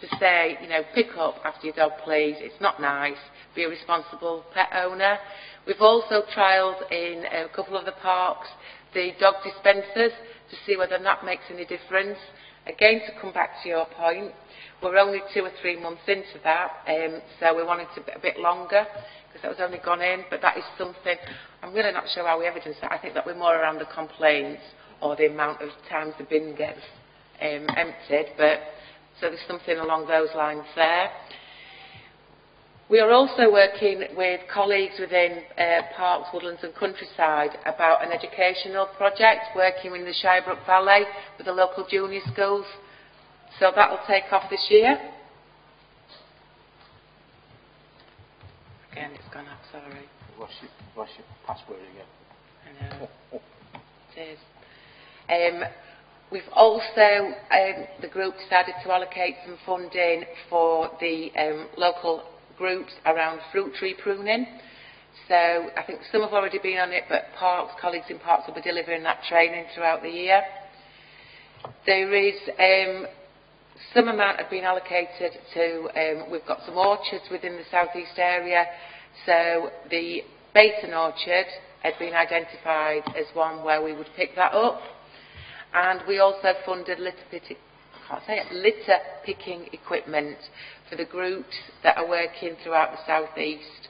to say, you know, pick up after your dog, please. It's not nice. be a responsible pet owner. We've also trialled in a couple of the parks the dog dispensers to see whether that makes any difference. Again, to come back to your point, we're only two or three months into that, um, so we wanted to be a bit longer because that was only gone in, but that is something, I'm really not sure how we evidence that. I think that we're more around the complaints or the amount of times the bin gets um, emptied, but so there's something along those lines there. We are also working with colleagues within uh, parks, woodlands and countryside about an educational project working in the Shirebrook Valley with the local junior schools. So that will take off this year. Again, it's gone up, sorry. What's your, what's your password again? I know. it is. Um, we've also, um, the group decided to allocate some funding for the um, local groups around fruit tree pruning. So I think some have already been on it, but parks, colleagues in parks will be delivering that training throughout the year. There is um, some amount have been allocated to, um, we've got some orchards within the southeast area. So the Basin Orchard had been identified as one where we would pick that up. And we also funded litter, picking, litter picking equipment for the groups that are working throughout the southeast.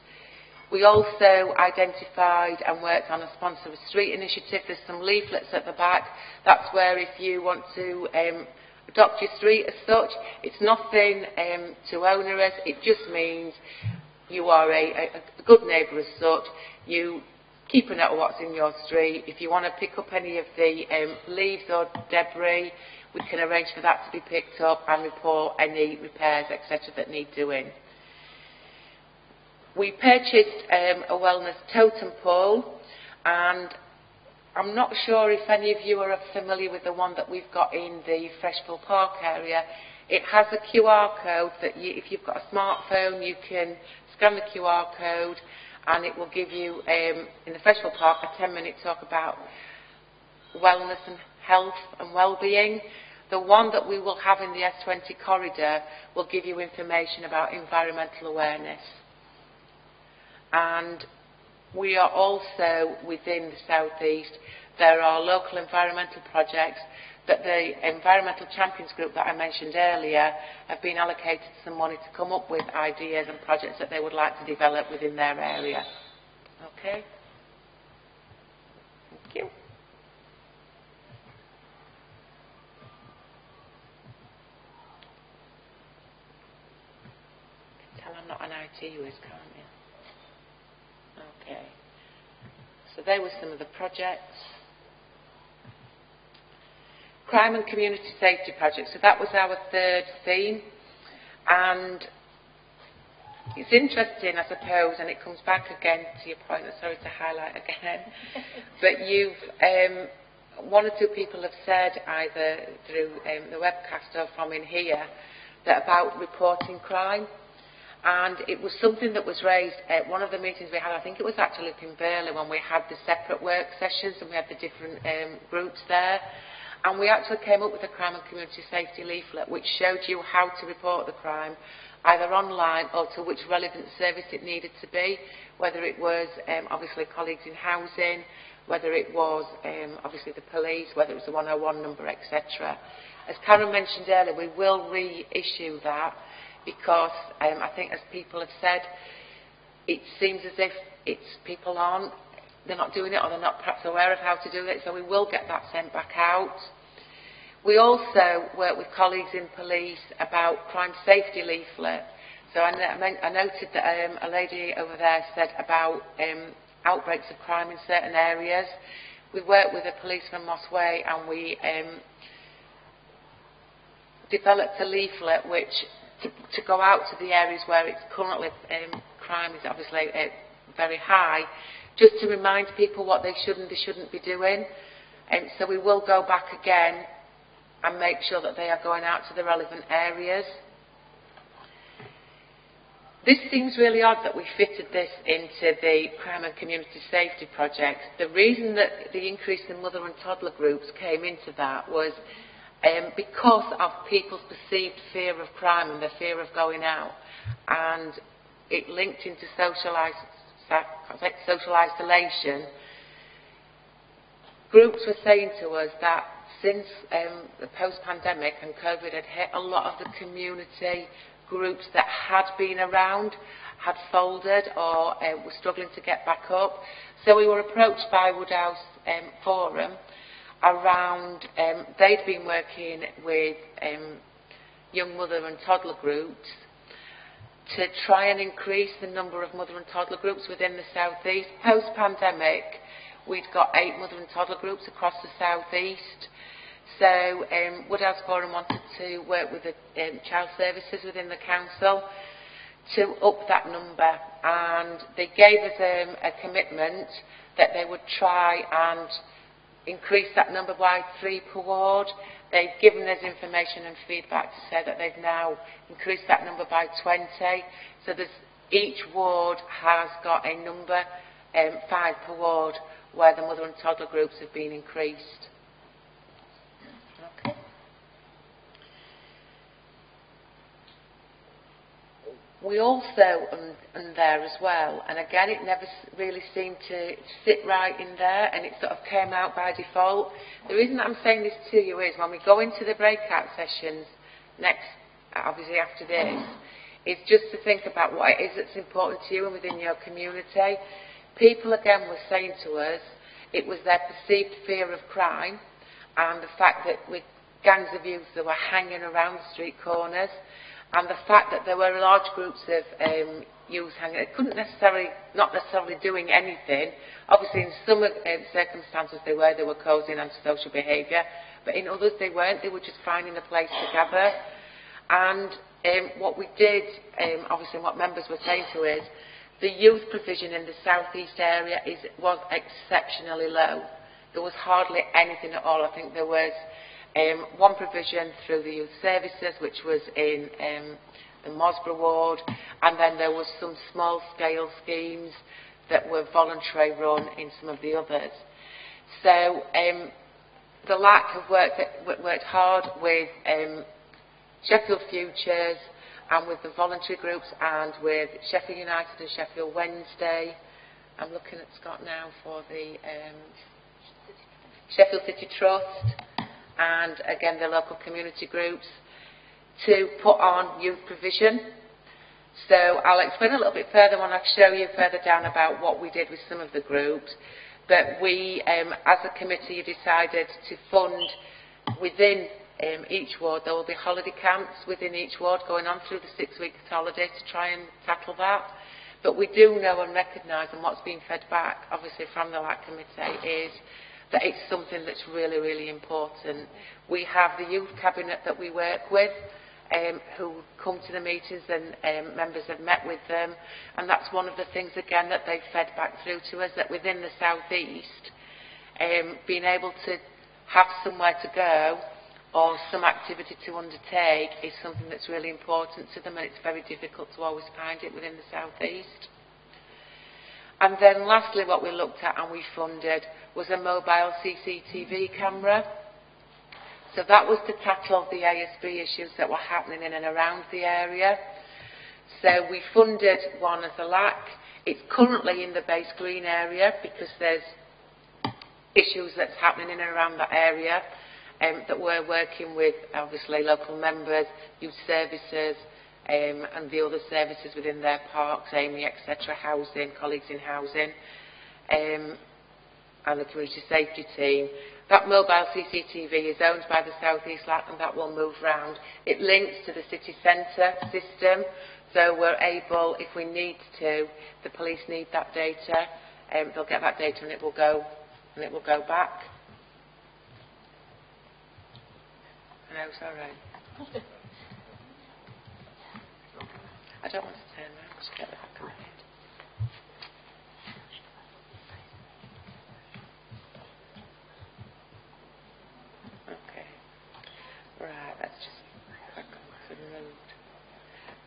We also identified and worked on a sponsor a street initiative. There's some leaflets at the back. That's where if you want to um, adopt your street as such, it's nothing um, too onerous. It just means you are a, a, a good neighbour as such. You keep a note of what's in your street. If you want to pick up any of the um, leaves or debris, we can arrange for that to be picked up and report any repairs, etc., that need doing. We purchased um, a wellness totem pole, and I'm not sure if any of you are familiar with the one that we've got in the Frecheville Park area. It has a QR code that you, if you've got a smartphone, you can scan the QR code and it will give you, um, in the Frecheville Park, a 10 minute talk about wellness and health and well-being. The one that we will have in the S20 corridor will give you information about environmental awareness. And we are also within the southeast, there are local environmental projects that the Environmental Champions Group that I mentioned earlier have been allocated some money to come up with ideas and projects that they would like to develop within their area. Okay? Thank you. Tell I'm not an IT whiz, can't you? Okay. So there were some of the projects crime and community safety projects. So that was our third theme. And it's interesting, I suppose, and it comes back again to your point, I'm sorry to highlight again, but you've, um, one or two people have said, either through um, the webcast or from in here, that about reporting crime. And it was something that was raised at one of the meetings we had, I think it was actually up in Birley when we had the separate work sessions and we had the different um, groups there. And we actually came up with a crime and community safety leaflet which showed you how to report the crime, either online or to which relevant service it needed to be, whether it was um, obviously colleagues in housing, whether it was um, obviously the police, whether it was the 101 number, etc. As Karen mentioned earlier, we will reissue that because um, I think, as people have said, it seems as if it's people aren't, they're not doing it or they're not perhaps aware of how to do it, so we will get that sent back out. We also work with colleagues in police about crime safety leaflet. So I, I noted that um, a lady over there said about um, outbreaks of crime in certain areas. We work with a policeman Moss Way and we um, developed a leaflet which to, to go out to the areas where it's currently um, crime is obviously uh, very high just to remind people what they should and they shouldn't be doing. And so we will go back again and make sure that they are going out to the relevant areas. This seems really odd that we fitted this into the crime and community safety project. The reason that the increase in mother and toddler groups came into that was um, because of people's perceived fear of crime and their fear of going out. And it linked into social social isolation, groups were saying to us that since um, the post-pandemic and COVID had hit, a lot of the community groups that had been around had folded or uh, were struggling to get back up. So we were approached by Woodhouse um, Forum around, um, they'd been working with um, young mother and toddler groups to try and increase the number of mother and toddler groups within the southeast. Post-pandemic, we'd got eight mother and toddler groups across the southeast. So um, Woodhouse Forum wanted to work with the um, child services within the council to up that number and they gave us um, a commitment that they would try and increased that number by three per ward. They've given us information and feedback to say that they've now increased that number by 20. So there's, each ward has got a number, um, five per ward, where the mother and toddler groups have been increased. We also, and, there as well, and again it never really seemed to sit right in there and it sort of came out by default. The reason that I'm saying this to you is when we go into the breakout sessions next, uh, obviously after this, is just to think about what it is that's important to you and within your community. People again were saying to us it was their perceived fear of crime and the fact that with gangs of youth that were hanging around street corners and the fact that there were large groups of um, youth hanging, couldn't necessarily, not necessarily doing anything. Obviously, in some of um, circumstances they were, they were causing antisocial behaviour, but in others they weren't. They were just finding a place to gather. And um, what we did, um, obviously, what members were saying to us, the youth provision in the southeast area is, was exceptionally low. There was hardly anything at all. I think there was um, one provision through the youth services, which was in um, the Mosborough ward, and then there was some small-scale schemes that were voluntary run in some of the others. So um, the LAC have worked, worked hard with um, Sheffield Futures and with the voluntary groups and with Sheffield United and Sheffield Wednesday. I'm looking at Scott now for the um, Sheffield City Trust and again the local community groups to put on youth provision. So I'll explain a little bit further when I show you further down about what we did with some of the groups. But we, um, as a committee, decided to fund within um, each ward. There will be holiday camps within each ward going on through the six weeks holiday to try and tackle that. But we do know and recognise, and what's being fed back, obviously, from the LAC committee, is that it's something that's really, really important. We have the youth cabinet that we work with, um, who come to the meetings and um, members have met with them. And that's one of the things, again, that they've fed back through to us, that within the South East, um, being able to have somewhere to go or some activity to undertake is something that's really important to them and it's very difficult to always find it within the South East. And then lastly, what we looked at and we funded was a mobile CCTV camera. So that was to tackle the ASB issues that were happening in and around the area. So we funded one as a LAC. It's currently in the base green area because there's issues that's happening in and around that area um, that we're working with, obviously, local members, youth services, um, and the other services within their parks, Amey, etc., housing, colleagues in housing. Um, and the community safety team. That mobile CCTV is owned by the South East LAC and that will move round. It links to the city centre system, so we're able, if we need to, the police need that data, um, they'll get that data and it will go, and it will go back. No, sorry. I don't want to turn around, just get back.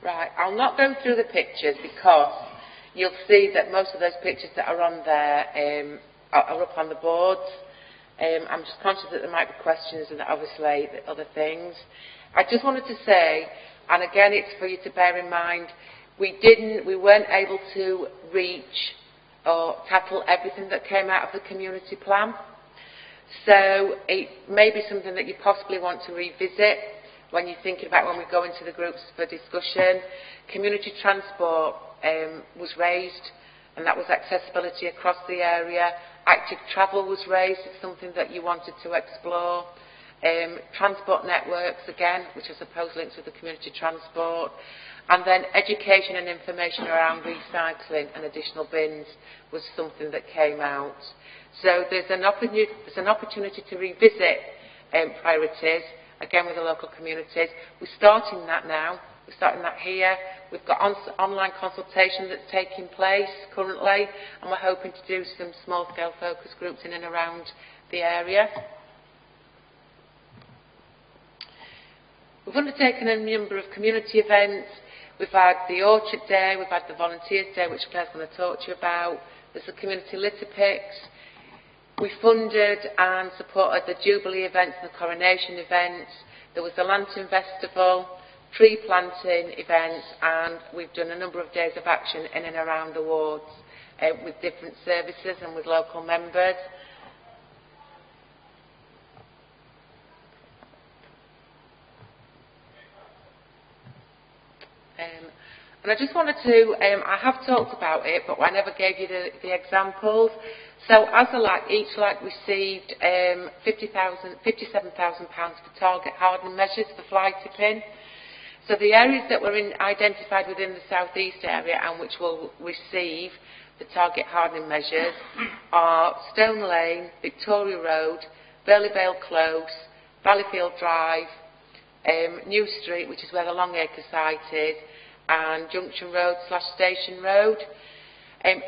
Right, I'll not go through the pictures because you'll see that most of those pictures that are on there um, are, are up on the boards. Um, I'm just conscious that there might be questions and obviously other things. I just wanted to say, and again it's for you to bear in mind, we didn't, we weren't able to reach or tackle everything that came out of the community plan. So it may be something that you possibly want to revisit when you're thinking about when we go into the groups for discussion. Community transport um, was raised and that was accessibility across the area. Active travel was raised, it's something that you wanted to explore. Um, transport networks, again, which I suppose links with the community transport. And then education and information around recycling and additional bins was something that came out. So there's an, opportunity, there's an opportunity to revisit um, priorities, again with the local communities. We're starting that now. We're starting that here. We've got on online consultation that's taking place currently, and we're hoping to do some small-scale focus groups in and around the area. We've undertaken a number of community events. We've had the Orchard Day, we've had the Volunteers Day, which Claire's going to talk to you about. There's the community litter picks. We funded and supported the Jubilee events and the coronation events. There was the Lantern Festival, tree planting events, and we've done a number of days of action in and around the wards uh, with different services and with local members. Um, and I just wanted to, um, I have talked about it, but I never gave you the, the examples. So as a LAC, each LAC received um, £57,000 for target hardening measures for fly tipping. So the areas that were in, identified within the South East area and which will receive the target hardening measures are Stone Lane, Victoria Road, Birley Vale Close, Valleyfield Drive, um, New Street, which is where the Longacre site is, and Junction Road slash Station Road. Um,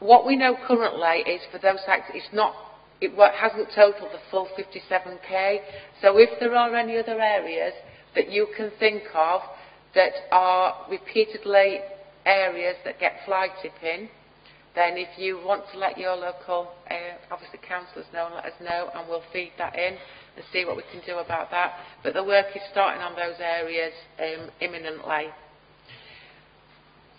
what we know currently is for those sites, it's not, it hasn't totaled the full 57k. So if there are any other areas that you can think of that are repeatedly areas that get fly tipping, then if you want to let your local, uh, obviously councillors know, let us know and we'll feed that in and see what we can do about that. But the work is starting on those areas um, imminently.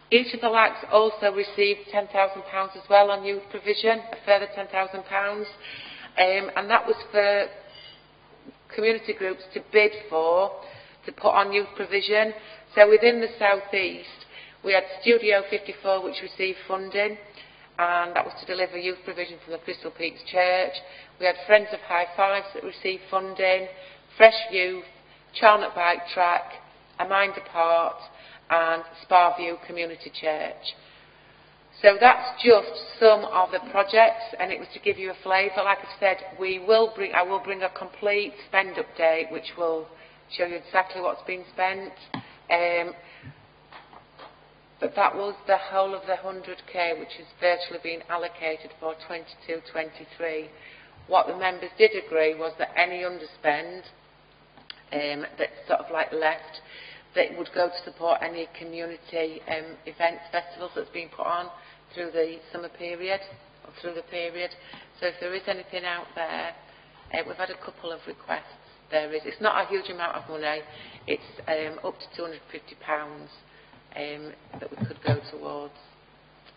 Each of the LACs also received £10,000 as well on youth provision, a further £10,000, um, and that was for community groups to bid for, to put on youth provision. So within the South East, we had Studio 54, which received funding, and that was to deliver youth provision from the Crystal Peaks Church. We had Friends of High Fives that received funding, Fresh Youth, Charnock Bike Track, A Mind Apart, and Sparview Community Church. So that's just some of the projects, and it was to give you a flavour. Like I said, we will bring, I will bring a complete spend update, which will show you exactly what's been spent. Um, but that was the whole of the 100k, which has virtually been allocated for 22-23. What the members did agree was that any underspend um, that sort of like left, that would go to support any community um, events, festivals that's been put on through the summer period or through the period. So if there is anything out there, uh, we've had a couple of requests. There is. It's not a huge amount of money. It's um, up to £250 um, that we could go towards.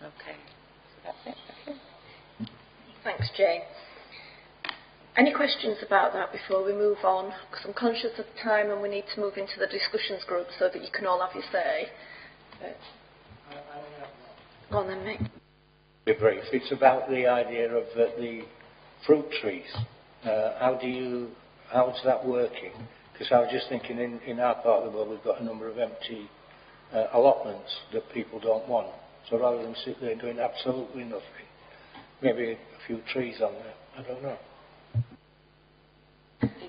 Okay. So that's it. Thanks, Jane. Any questions about that before we move on? Because I'm conscious of time and we need to move into the discussions group so that you can all have your say. But... Go on then, Mick. Be brief. It's about the idea of uh, the fruit trees. Uh, how do you, how's that working? Because I was just thinking in, in our part of the world we've got a number of empty uh, allotments that people don't want. So rather than sit there doing absolutely nothing, maybe a few trees on there. I don't know.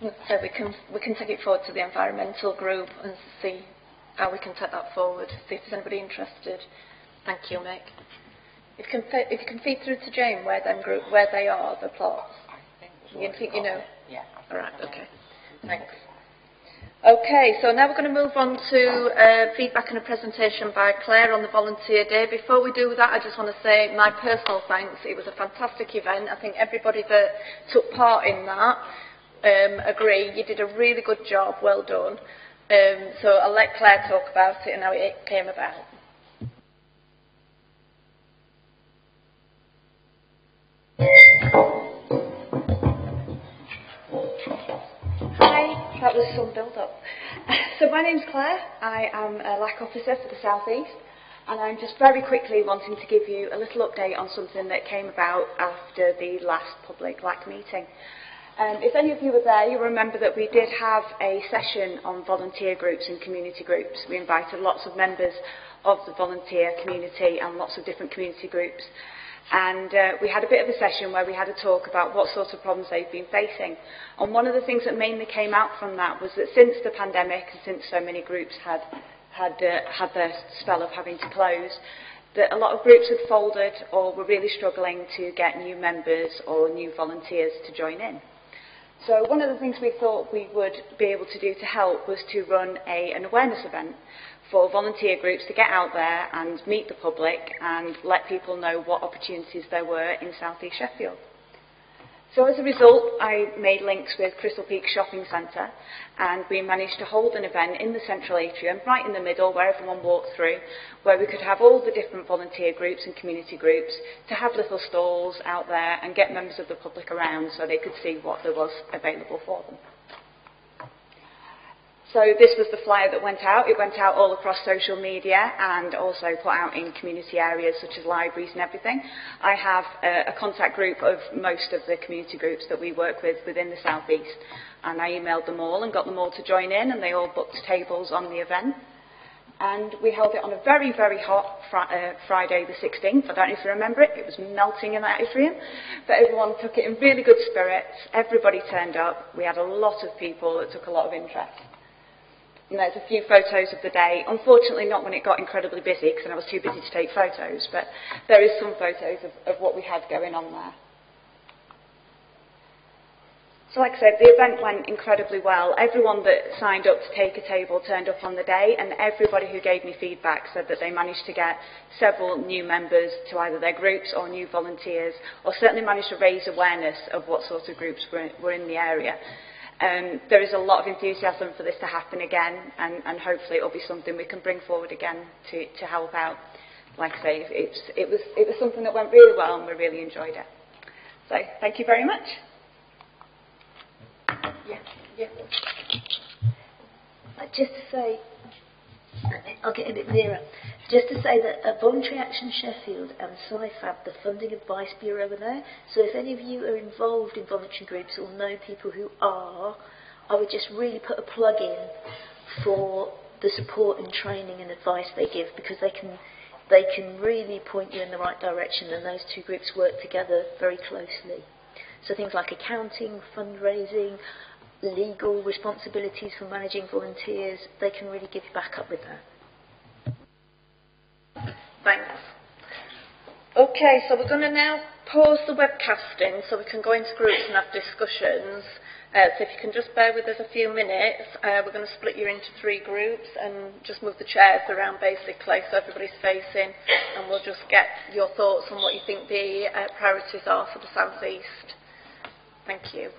So we can we can take it forward to the environmental group and see how we can take that forward. See if there's anybody interested. Thank you, Mick. If you can if you can feed through to Jayne where them group where they are the plots. You think you know? Yeah. All right. Okay. Thanks. Okay, so now we're going to move on to uh, feedback and a presentation by Claire on the Volunteer Day. Before we do that, I just want to say my personal thanks. It was a fantastic event. I think everybody that took part in that um, agree. You did a really good job. Well done. Um, so I'll let Claire talk about it and how it came about. Hi, that was some build up. So my name's Claire. I am a LAC officer for the South East and I'm just very quickly wanting to give you a little update on something that came about after the last public LAC meeting. Um, if any of you were there, you'll remember that we did have a session on volunteer groups and community groups. We invited lots of members of the volunteer community and lots of different community groups. And uh, we had a bit of a session where we had a talk about what sort of problems they've been facing. And one of the things that mainly came out from that was that since the pandemic and since so many groups had, had, uh, had their spell of having to close, that a lot of groups had folded or were really struggling to get new members or new volunteers to join in. So one of the things we thought we would be able to do to help was to run a, an awareness event for volunteer groups to get out there and meet the public and let people know what opportunities there were in South East Sheffield. So as a result, I made links with Crystal Peak Shopping Centre and we managed to hold an event in the central atrium, right in the middle where everyone walked through, where we could have all the different volunteer groups and community groups to have little stalls out there and get members of the public around so they could see what there was available for them. So this was the flyer that went out. It went out all across social media and also put out in community areas such as libraries and everything. I have a, a contact group of most of the community groups that we work with within the South East and I emailed them all and got them all to join in and they all booked tables on the event. And we held it on a very, very hot fr- uh, Friday the 16th. I don't know if you remember it. It was melting in that atrium. But everyone took it in really good spirits. Everybody turned up. We had a lot of people that took a lot of interest. And there's a few photos of the day. Unfortunately, not when it got incredibly busy, because I was too busy to take photos. But there is some photos of, of what we had going on there. So like I said, the event went incredibly well. Everyone that signed up to take a table turned up on the day, and everybody who gave me feedback said that they managed to get several new members to either their groups or new volunteers, or certainly managed to raise awareness of what sort of groups were, were in the area. Um, there is a lot of enthusiasm for this to happen again, and, and hopefully it will be something we can bring forward again to, to help out. Like I say, it's, it, was, it was something that went really well, and we really enjoyed it. So, thank you very much. Yeah, yeah. Uh, just say, I'll get a bit nearer. Just to say that Voluntary Action Sheffield and SciFab, the Funding Advice Bureau, are there. So if any of you are involved in voluntary groups or know people who are, I would just really put a plug in for the support and training and advice they give because they can they can really point you in the right direction and those two groups work together very closely. So things like accounting, fundraising, legal responsibilities for managing volunteers, they can really give you back up with that. Thanks. Okay, so we're going to now pause the webcasting so we can go into groups and have discussions. Uh, so if you can just bear with us a few minutes, uh, we're going to split you into three groups and just move the chairs around basically so everybody's facing and we'll just get your thoughts on what you think the uh, priorities are for the South East. Thank you.